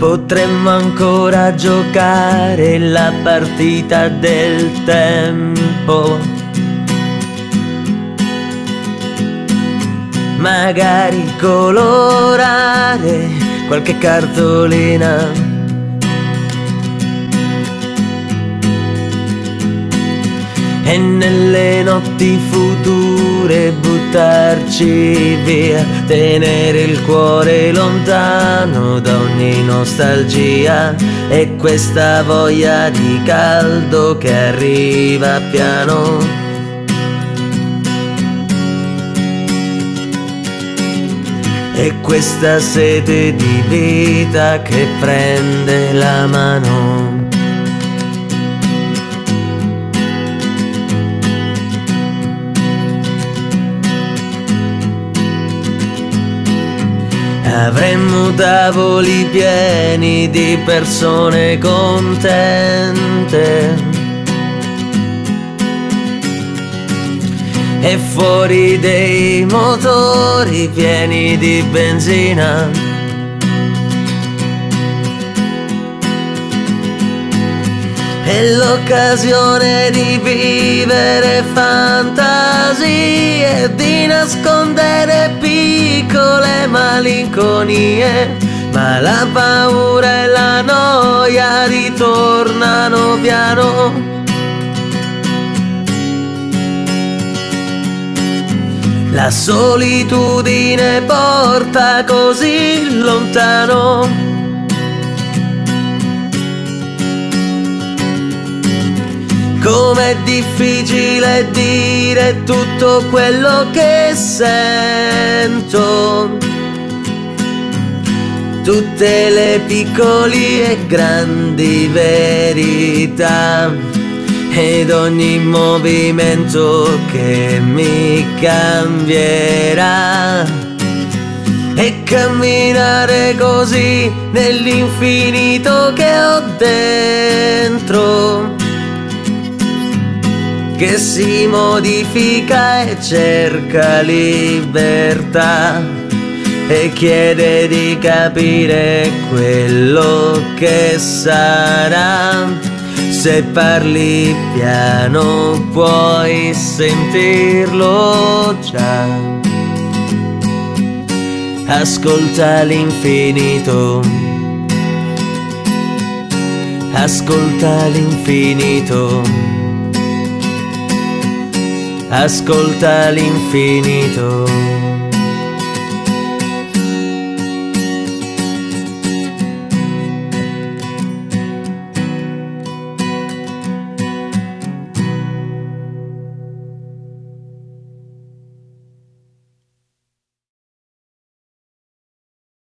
Potremmo ancora giocare la partita del tempo. Magari colorare qualche cartolina e nelle notti future buttarci via, tenere il cuore lontano da ogni nostalgia e questa voglia di caldo che arriva piano. E questa sete di vita che prende la mano. Avremmo tavoli pieni di persone contente. E fuori dei motori pieni di benzina. E l'occasione di vivere fantasie, di nascondere piccole malinconie, ma la paura e la noia ritornano piano. La solitudine porta così lontano. Com'è difficile dire tutto quello che sento. Tutte le piccole e grandi verità ed ogni movimento che mi cambierà. E camminare così nell'infinito che ho dentro che si modifica e cerca libertà e chiede di capire quello che sarà. Se parli piano puoi sentirlo già. Ascolta l'infinito. Ascolta l'infinito ascolta l'infinito.